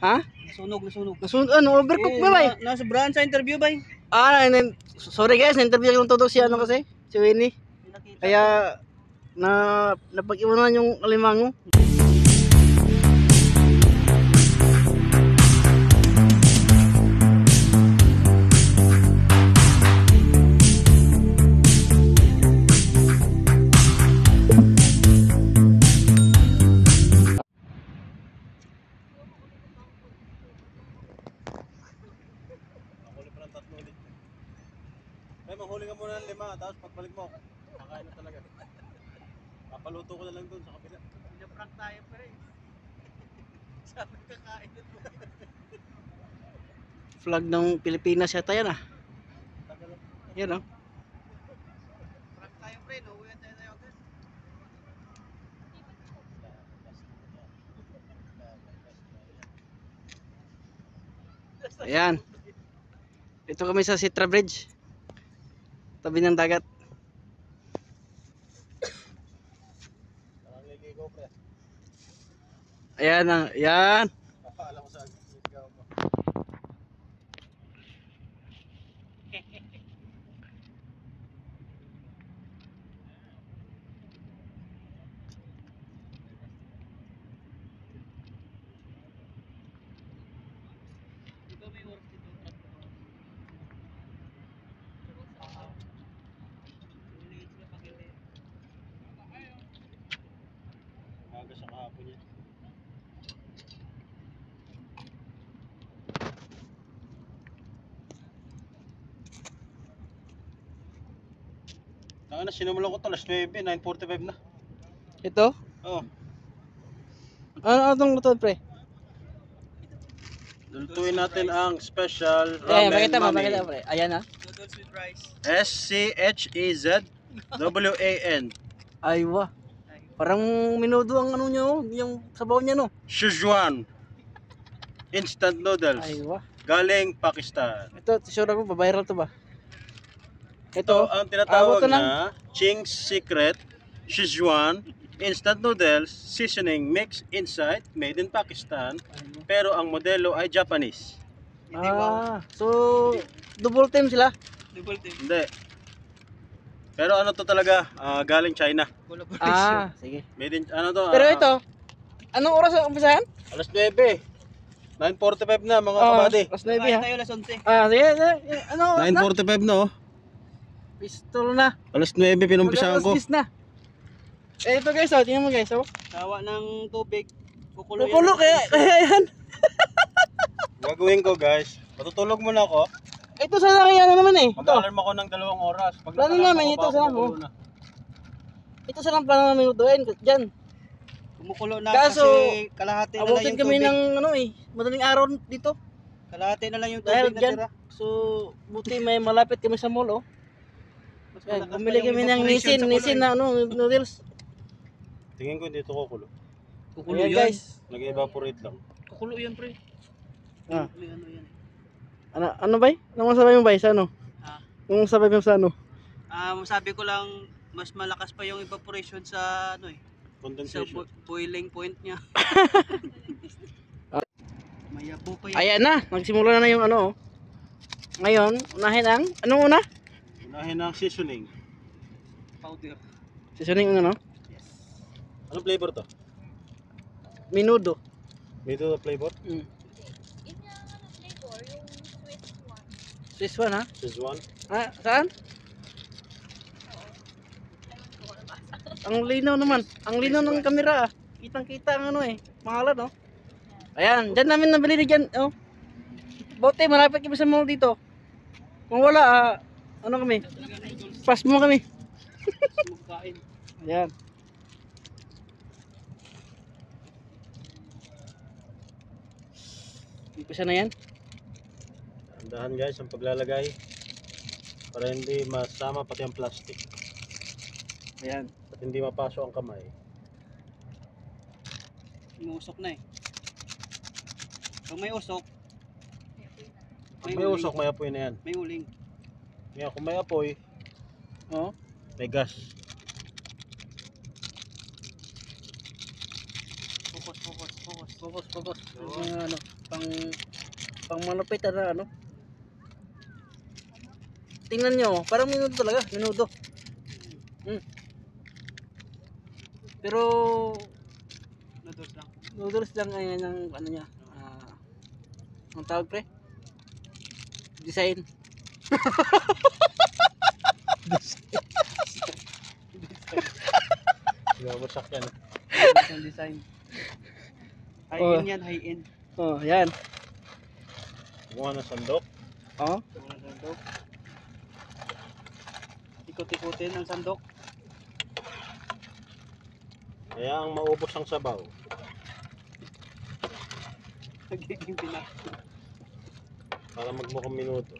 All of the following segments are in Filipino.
Ha? Nasunog, nasunog. Nasun ano, overcook Eh, ba bay? na- Nasa brand sa interview bay. Ah, and then, sorry guys, na-interview yung todo si ano kasi, si Winnie. Kaya, na, napag-iwanan yung alimango. Papaluto ko na lang dun sa kabila. Pinaprank tayo pre. Sabi kakain na to. Flag ng Pilipinas yata yan ah. Yan oh. Prank tayo pre. Nauwi tayo tayo agad. Ayan. Ito kami sa Sitra Bridge. Tabi ng dagat. Parang ligigo, pre. Ayan ah, yan. Papaalam ko saan. Ligaw mo. Dito may work dito. Maliit sila pag hindi. Aga sa kahapon yan. Tanga na, sinumulan ko to, alas 9, 9.45 na. Ito? Oo. Ano ano itong luto pre? Lulutuin natin ang special Ayan, ramen pakita mo, mami. pakita mo pre. Ayan ah. Noodles with rice. S-C-H-E-Z-W-A-N Aywa. Parang minudo ang ano niya oh, yung sabaw niya no. Szechuan Instant Noodles Aywa. Galing Pakistan Ito, sure ako, viral to ba? Ito ang tinatawag Abot na Ching's Secret Szechuan Instant Noodles Seasoning Mix Inside Made in Pakistan Pero ang modelo ay Japanese ah, so, double time sila. Double team. Hindi Pero ano to talaga ah, Galing China. Ah, sige. Made in ano to Pero ah, ito, anong oras ang umpisahan? Alas 9 9.45 na mga Ah, kabady Alas 9 Kain ha. tayo alas 11. Ah, sige, sige. Ano, oras na? 9.45 na oh Pistol na. Alas 9 pinumpisahan ko Mag-alas 10 na. Eh, ito guys, oh, tingnan mo guys, oh. Tawa ng tubig. Kukulo Kukulo, kaya, kaya yan. Gagawin ko guys Matutulog muna ako Ito sana kaya ano naman eh. Mag-alarm ako ng dalawang oras. Pag Plano namin ito, oh. na. Ito sana ang plano namin lutuin. Diyan. Kumukulo na Kaso, kasi kalahati na lang Abutin yung kami tubig. ng ano eh, madaling araw dito. Kalahati na lang yung Dahil tubig na dyan. tira. So, buti may malapit kami sa mall, oh. Yan, pa bumili kami ng nisin, nisin na ano, noodles. Tingin ko dito kukulo. eh. Kukulo Ayan, yan. guys. Nag-evaporate lang. Kukulo yan pre. Ah. May ano yan. Ano, ano ba? Anong masabay mo ba sa ano? Ah. Anong masabay mo sa ano? Ah, masabi ko lang mas malakas pa yung evaporation sa ano eh. Sa Condensation. bo- boiling point niya. Mayabo pa yun. Ayan na, nagsimula na yung ano, oh. Ngayon, unahin ang, anong una? Unahin ang seasoning. powder. Seasoning una, no? Anong flavor to? Minudo. Mito flavor? Mm. Yun nga ang ano flavor, yung sweet one. This one, ha? Szechuan? Ah, saan? Ang linaw naman. Ang linaw ng kamera, ah. Kitang-kita ang ano eh. Pangalan, no? Ayan, dyan namin nabili na dyan, oh. Bote, malapit kami sa mall dito. Kung wala, ah, ano kami? Pass mo kami. Ayan. Umpisa na yan. Andahan guys ang paglalagay. Para hindi masama pati ang plastic. Ayan. At hindi mapasok ang kamay. Imusok na eh. Pag may usok, Pag may usok, may apoy na yan. may uling. Ngayon, kung may apoy, Oh. may gas. Focus, focus, focus. Focus, focus. Yung mga ano, pang pang malupit na ano. Tingnan nyo, parang minudo talaga, minudo. Hmm. Pero Noodles lang. noodles lang ay ang ano niya. Ah, ang tawag pre? Design. Ginawasak yan. Noodles ang design. High Oh. end yan, high end. Oh, yan. Kumuha ng sandok. Oh. Walang sandok. Ikot-ikutin ang sandok. Kaya ang maubos ang sabaw. Nagiging pinak. Para magmukhang minuto.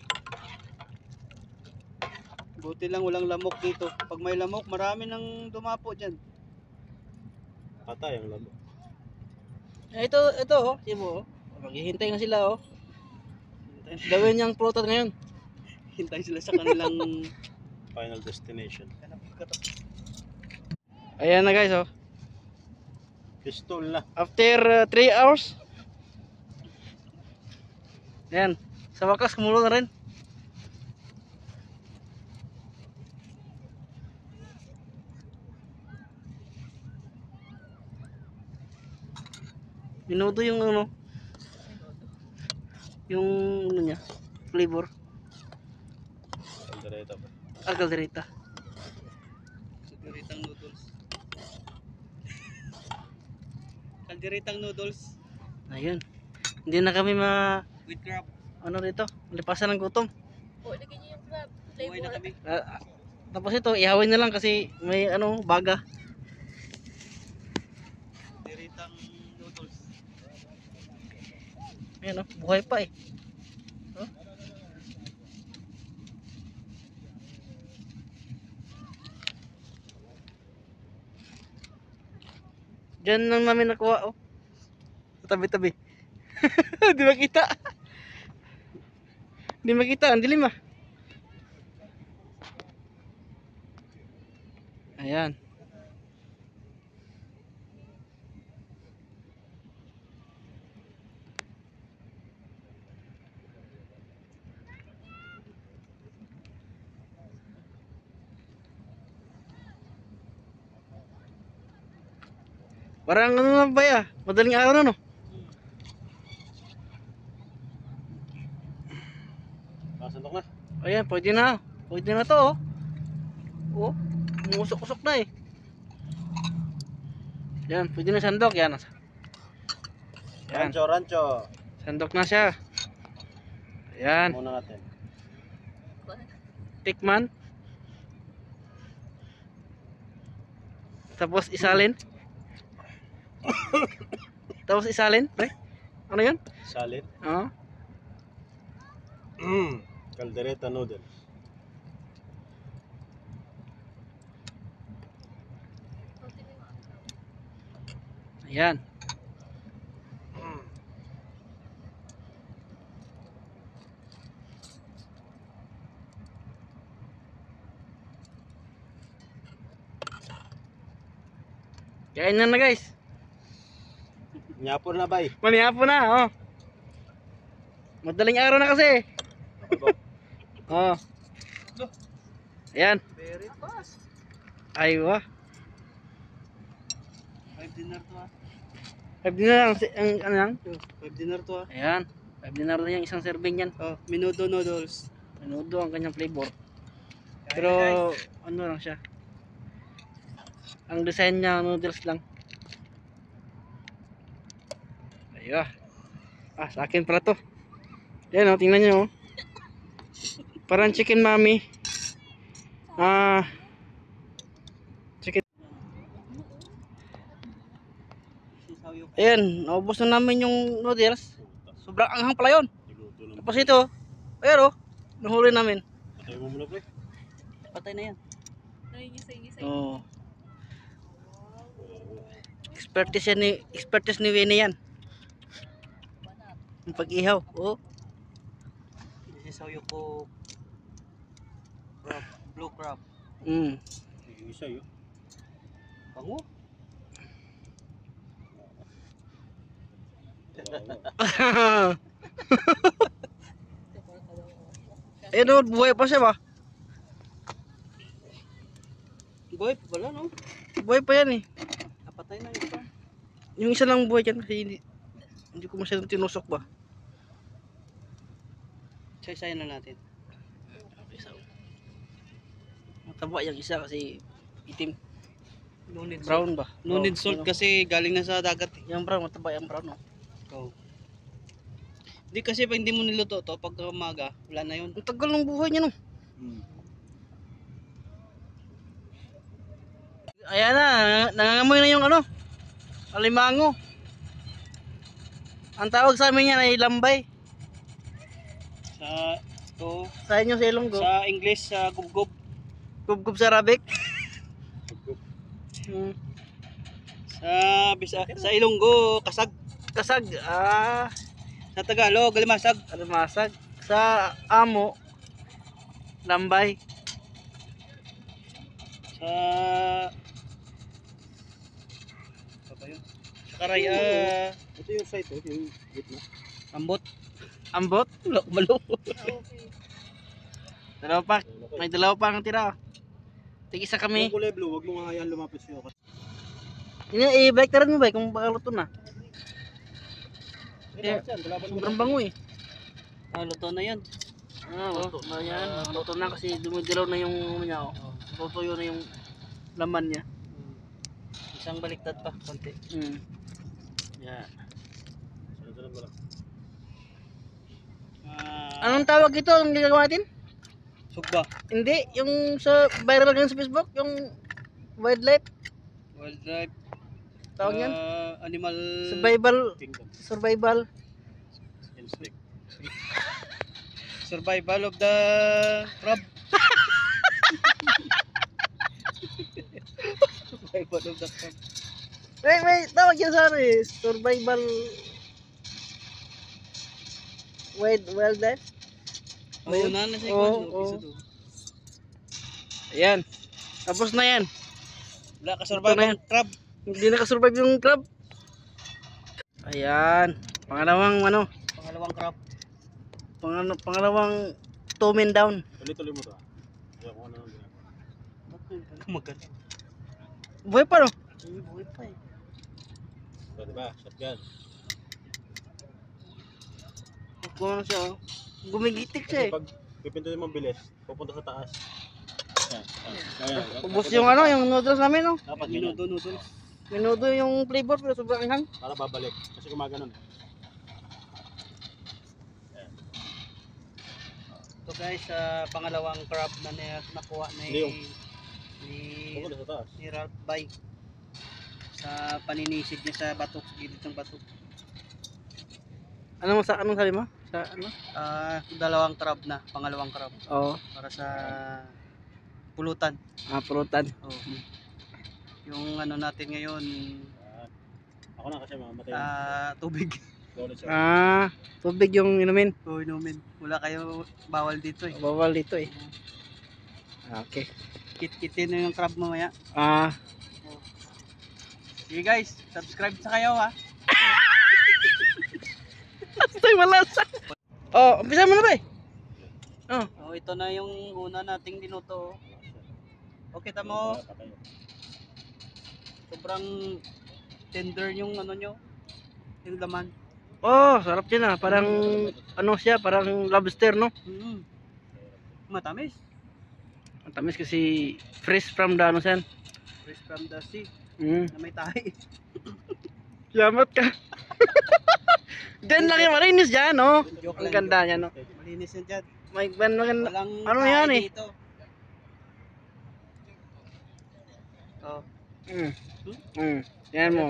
Buti lang walang lamok dito. Pag may lamok, marami nang dumapo dyan. Patay ang labo. Eh, Ito, ito oh, di mo oh. Maghihintay nga sila oh. Gawin niyang plotot ngayon. Hintay sila sa kanilang Final destination. Ayan na guys oh. Pistol na. After 3 hours. Ayan. Sa wakas kumulo na rin. Minudo yung ano. Yung ano niya. Flavor. Kaldereta pa. Alcalderita. Kalderitang noodles. Kalderitang noodles Ayun. Hindi na kami ma with crab. ano rito, lipasan ng gutom. Po, lagyan niyo yung crab. Buhay na Flavor. kami. Ah, tapos ito, ihawin na lang kasi may ano, baga. Kalderitang noodles. Ayan oh, buhay pa eh. Oh. Diyan lang namin nakuha oh. Tabi-tabi. Di makita. Di makita, ang dilim ah. Ayan. Parang ano lang ba ya? Madaling araw na no? Nasandok na. Ayan, pwede na. Pwede na to oh. Oh, umusok-usok na eh. Yan, pwede na sandok. Yan. Yan, Rancho, rancho. sandok na siya. Ayan, Muna natin. tikman. Tapos isalin. Tapos isalin, pre. Ano yun? Salad. Oo. Mm. Kaldereta noodles. Ayan. Kain na na guys. Nyapon na bay. Manihapo na, oh. Madaling araw na kasi. Oh. Ayan. Very fast. Aywa. Five dinner to ah. Five din na lang. si- Ang, ano yan? Five dinner to ah. Ayan. Five dinar na yung isang serving yan. Oh, minuto noodles. Menudo ang kanyang flavor. Pero ano lang siya. Ang design niya noodles lang. Ayun. Ah, sa akin pala to. Yan oh, tingnan niyo oh. Parang chicken mami. Ah. Chicken. Ayan, naubos na namin yung noodles. Sobrang anghang pala yun. Tapos ito, ayan oh, nahuli namin. Patay mo muna pre. Patay na yan. Nangingisay-ngisay. Oo. Expertise yan ni expertise ni Winnie yan. Yung pag-ihaw. Oo. Sisaw yung po crab. Blue crab. Mm. Yung isa yun. Bango. Ayun oh, buhay pa siya ba? Boy, wala no? Buhay pa yan eh. Napatay na ito. Yung isa lang buhay dyan kasi hindi, hindi ko masyadong tinusok ba? Isa-isayin na natin. Mataba yung isa kasi itim. No need salt. Brown ba? No need Oh, salt ano. kasi galing na sa dagat eh. Yung brown, mataba yung brown oh. Oh. Hindi kasi pag hindi mo niluto to pag umaga, wala na yun. Ang tagal ng buhay niya no. Hmm. Ayan na, nangangamoy na yung ano, alimango. Ang tawag sa amin yan ay lambay. Sa to, Sa inyo sa Ilonggo, sa English sa gubgob. kubkub sa Arabic. Hmm. Sa Bisa, sa Ilonggo, kasag. Kasag, ah, Sa Tagalog, galimasag. alimasag. Sa amo, lambay. Sa? Sa Karaya, Ito yung site, oh, yung gitna. ambot. Ambot, malo. Okay. Dalawa pa, may dalawa pa ang tira. Tig-isa kami. Yung kulay blue, wag mo nga hayaan lumapit sa'yo. Ini i-bike na rin mo ba kung baka luto na. Kaya, yan. Sobrang bango eh. Ah, luto na yan. Ah, luto na yan. Luto na kasi dumidilaw na yung ano niya. Oh. Tutuyo na yung laman niya. Isang baliktad pa, konti. Hmm. Yan. Sunod-sunod mo lang. Anong tawag ito? Anong ginagawa natin? sugba. Hindi, yung sa viral ngayon sa Facebook, yung wildlife. Wildlife. Tawag yan? ah, animal Survival, Kingdom. survival. Instinct. survival of the crab. survival of the crab. Wait, wait, tawag yan sa ano eh. Survival wild wildlife. Oo, oh, na na siya Oo, oh, oo. Ayan. Tapos na yan. Wala ka survival crab. Hindi nakasurvive yung crab. Ayan. Pangalawang ano, Pangalawang crab. pangano, pangalawang two men down. Tuloy-tuloy mo to. ah. Kaya kung ano. Magaling. Buhay pa no? Buhay pa eh. Diba? Shotgun. Kung ano siya oh. Gumigitik siya eh. Pag pipindutin mo bilis, pupunta sa taas. Ubus yung ano, yung noodles namin no. Dapat. Minuto noodles. Minudo yung flavor pero sobrang anghang. Para babalik. Kasi gumaganon. Ito guys, sa pangalawang crab na na- nakuha ni Leo. ni Pupunta sa taas. ni Ralph Bay sa paninisid niya sa batok, sa gilid ng batok. Ano sa anong sabi mo? Sa ano? Ah, dalawang crab na, pangalawang crab Oo. para sa pulutan. Ah, pulutan. Oh. Yung ano natin ngayon, Yan. Ako na kasi mamatay. ah, tubig. Solid siya. Ah, tubig yung inumin. O inumin. Wala kayo bawal dito eh. Bawal dito eh. Ah, Okay. Kit-kitin na yung crab mamaya. Ah, Sige guys, subscribe sa kayo ha. Yung malasa. Oh, umpisa mo na ba eh? Oh, Oh, ito na yung una nating dinuto. Okay, tamo. Patay. Sobrang tender yung ano nyo. Yung laman. oh sarap din ah. Parang, ano siya, parang lobster no? Mm. Matamis. Ang tamis kasi fresh from the ano siyan. Fresh from the sea. Mm. Na may tahi. Yamat ka. Diyan lang yung malinis dyan, no? Joke Ang lang. ganda niya, no? Malinis yan dyan. May ban maganda. Walang Ano tahi yan eh? Dito. Oh. Mm. Mm. Yan mo.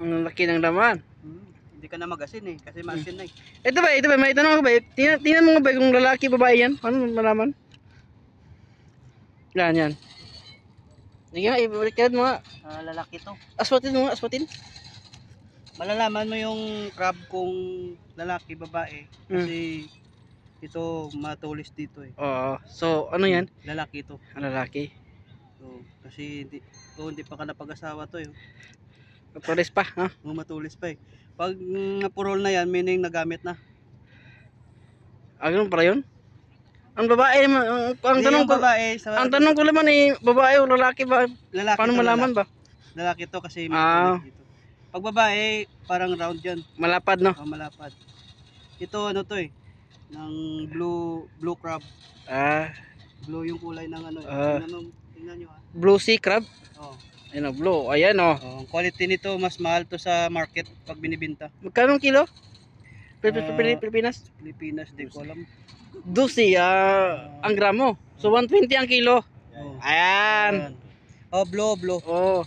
Ang laki ng laman. Mm. Hindi ka na magasin eh. Kasi maasin na eh. Ito ba, ito ba, may tanong ako ba? Tingnan, tingnan mo nga ba kung lalaki, babae yan? Paano malaman? Yan, yan. Sige nga, ibaliktad mo nga. Ah, lalaki to. Aswatin mo nga, aswatin. Malalaman mo yung crab kung lalaki, babae. Kasi ito matulis dito eh. Oo. So, ano yan? Lalaki to. Ang lalaki. So, kasi hindi, oh, hindi pa ka napag-asawa to eh. Matulis pa, ha? Oh, matulis pa eh. Pag mm, napurol na yan, meaning nagamit na. Ah, ganun pala yun? Ang babae, ang, ang tanong ko, babae, sa ang tanong ko naman eh, babae o lalaki ba? lalaki Paano to, malaman ba? Lalaki, lalaki to kasi may Ah. dito. Pag babae, parang round yan. Malapad, no? Oh, malapad. Ito ano to eh, ng blue blue crab. Ah, Blue yung kulay ng ano. eh. Ah. tingnan, mo, tingnan nyo ah. blue sea crab. Oh. Ayun o, blue. Ayan o. Oh, ang quality nito mas mahal to sa market pag binibenta. Magkano kilo? Ah. Pil- Pilipinas? Pilipinas, di ko alam. 12 ah, ang gramo. So 120 ang kilo. Oh. Ayan. Ayan. Oh, blue, blue. Oh.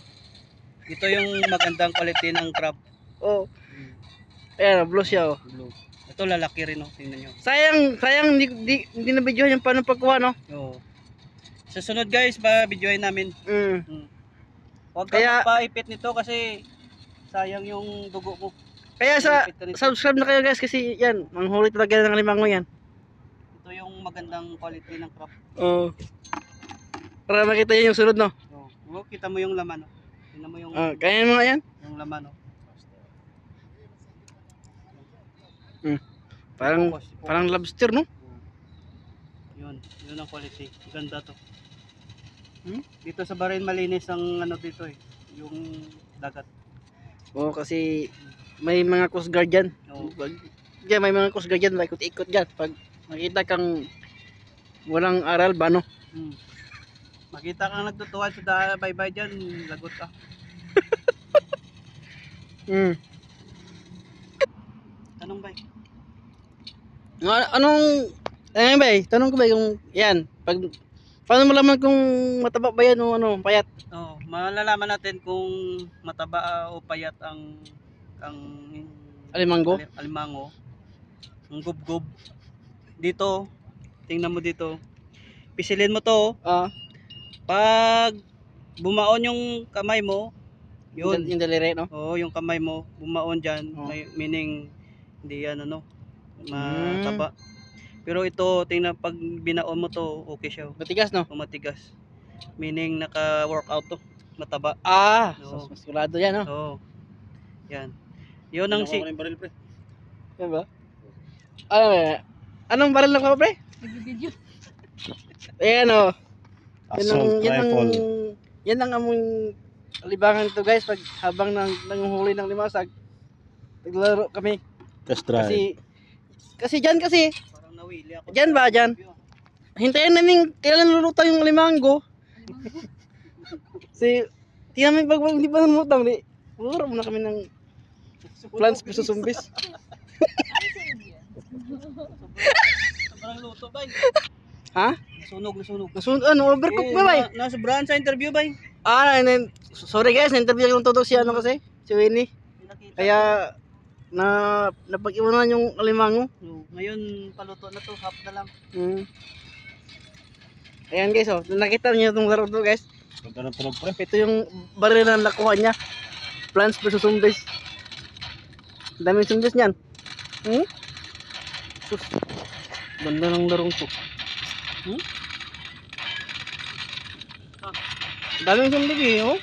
Ito yung magandang quality ng crab. Oh. Ayan, blue siya oh. Blue. Ito lalaki rin oh, tingnan nyo. Sayang, sayang hindi, hindi, hindi na videohan yung paano pagkuha, no? Oh. Sa sunod guys, ba videoin namin. Mm. Hmm. Huwag ka Kaya- paipit nito kasi sayang yung dugo mo. Kaya sa, subscribe na kayo guys kasi yan, manghuli talaga ng limango yan. Ito yung magandang quality ng crab. Oh. Para makita yun yung sunod, no? Oh, oh, kita mo yung laman, oh. Tingnan mo yung, Ah, kaya mo yan? yung laman, oh. Parang, Focus, focus. parang lobster, no? Oh. Yun, yun ang quality. Ganda to. Hmm? Dito sa Bahrain malinis ang ano dito eh, yung dagat. Oo, kasi may mga coast guard dyan. Oh. Pag, dyan, may mga coast guard dyan, ikot-ikot dyan. Pag makita kang walang aral ba, no? Hmm. Makita kang nagtutuwa sa bye-bye dyan, lagot ka. Mm. Tanong ba? Ano- Anong, eh ba eh, tanong ko ba yung, yan, pag, paano malaman kung mataba ba yan o ano, payat? Oh, malalaman natin kung mataba ah, o payat ang ang Alimanggo? ali- alimango. Ang gubgob. Dito, tingnan mo dito. Pisilin mo to. Ah, Pag bumaon yung kamay mo, yun. yun. Yung daliri, no? Oo, yung kamay mo, bumaon dyan. Oh. May, meaning, hindi yan ano, Hmm. mataba. Pero ito, tingnan, pag binaon mo to, okay siya. Matigas, no? O matigas. Meaning, naka-workout to. Mataba. Ah, so, maskulado yan, no? Oo. Yan. Yun ang si... Yung baril, pre. Yan ba? Ano ba? Anong baril na ko, pre? Nag-video. Ayan, oh. Yan ang, Assault yan ang, rifle. yan ang among libangan to guys pag habang nang nanguhuli ng limasag. Naglaro kami. Test drive. Kasi, kasi dyan kasi, Parang nawili ako. Dyan ba, dyan? hintayin namin kailan lulutang yung limanggo. si, tingnan namin pag hindi pa lumutang, di, luro na kami ng plants versus zombies. Sobrang luto, bay. Ha? Nasunog, nasunog. Nasunod, ano, overcook ba, bay? na, nasa brand sa interview, bay. Ah, and then, sorry guys, na-interview yung todo si ano kasi, si Winnie. Nakita. Kaya, na, napag-iwanan yung alimango. So, ngayon, paluto na to, half na lang. Mm. Ayan guys, oh, nakita niyo itong laro to guys. Ganda ng tunog, pre. Ito yung baril na nakuha niya. Plants versus zombies. Daming zombies niyan. Hmm? Sus. Ganda ng larong to. Hmm? Ah. Ang daming zombies eh, oh.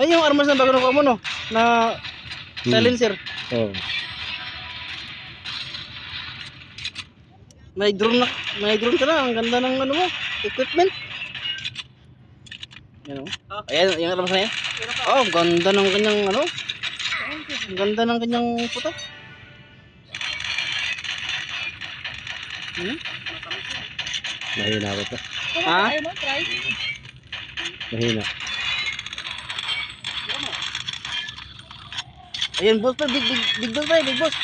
Ayun yung armas na bago nakuha mo, no? Na silencer. Oh. May drone na, may drone ka na. Ang ganda ng ano mo, equipment. Yan o. Ah. Ayan, yung armas na yan. Oh, ang ganda ng kanyang ano. Ang ganda ng kanyang puto. Hmm? Mahina ako, pre. Ha? Ayaw mo, try. Mahina. Ayan, boss pa, big, big, big boss pa, big boss.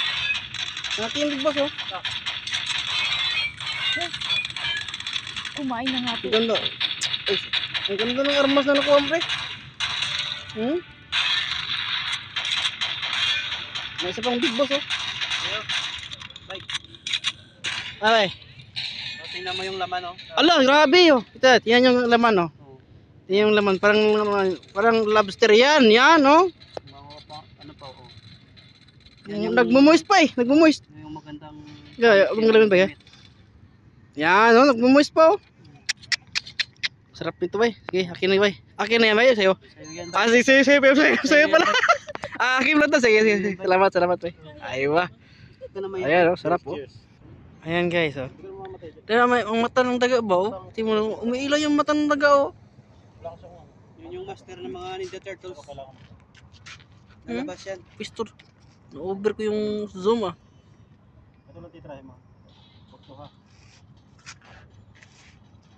Ang aking big boss, oh. Kumain na nga Ang po. ganda. Ay, ang ganda ng armas na nakuha, pre. Hmm? May isa pang big boss, oh. Bay, Ay, oh, tingnan mo yung laman, oh. ala, grabe, oh. Ito, yan yung laman, oh. Oh, Yan yung laman, parang, parang lobster yan, yan, oh. ano pa, oh. Nagmumoist pa, eh. Nagmumoist. Yung magandang... Yeah, yeah, ang laman ba yan? Yan, oh. Nagmumoist pa, oh. Sarap nito, bay. Sige, akin na, bay. Akin na yan, bay. Sa'yo. Ah, sige, sige, sige, sige, sige pala. ah, akin lang to. Sige, sige, sige. Salamat, salamat, bay. Aywa. Ayan, oh, sarap, oh. Ayan, guys, oh. Hindi ka. Tingnan mo, ang mata ng daga ba, oh? Tingnan mo, umiilaw yung mata ng daga, oh. Yun yung master ng mga Ninja Turtles. kailangan. Nalabas yan. Pistor. Na-over ko yung zoom, ah. Ito lang titry mo. Bukto ha.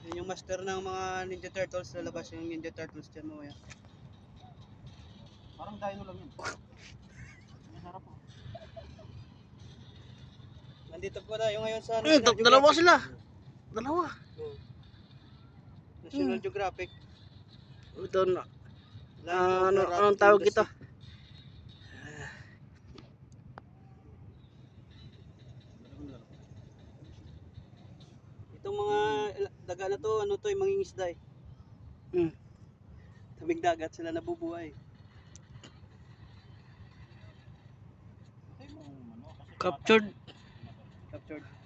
Yun yung master ng mga Ninja Turtles. Nalabas yung Ninja Turtles dyan mo. Yan. Parang dino lang yun. Nandito po tayo ngayon sa Eh, National dalawa Geographic. sila. Dalawa. National Hmm. Geographic. Ito na. Ah, ano, anong tawag ito? Itong mga ila- daga na to, ano to, yung mangingisda eh. Hmm. Tabing dagat sila nabubuhay. Captured. Captured.